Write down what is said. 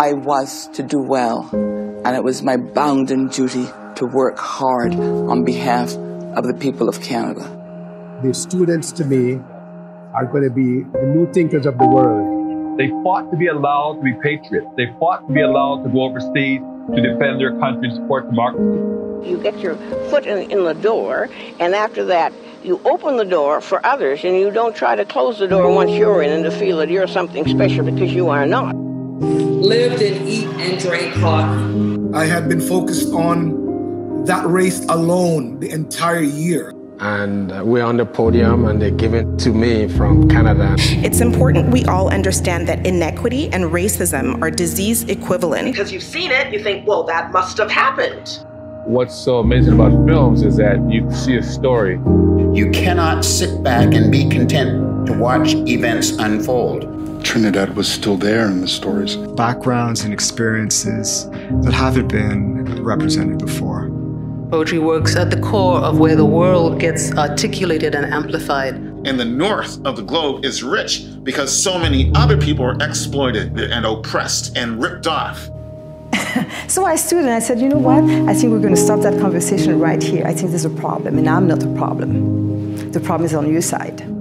I was to do well, and it was my bounden duty to work hard on behalf of the people of Canada. The students, to me, are going to be the new thinkers of the world. They fought to be allowed to be patriots. They fought to be allowed to go overseas to defend their country and support democracy. You get your foot in, in the door, and after that, you open the door for others, and you don't try to close the door once you're in and to feel that you're something special because you are not. Lived and eat and drank coffee. I had been focused on that race alone the entire year and we're on the podium and they give it to me from Canada. It's important we all understand that inequity and racism are disease equivalent. Because you've seen it, you think, well, that must have happened. What's so amazing about films is that you see a story. You cannot sit back and be content to watch events unfold. Trinidad was still there in the stories. Backgrounds and experiences that haven't been represented before. Poetry works at the core of where the world gets articulated and amplified. And the north of the globe is rich because so many other people are exploited and oppressed and ripped off. so I stood and I said, you know what? I think we're going to stop that conversation right here. I think there's a problem, and I'm not a problem. The problem is on your side.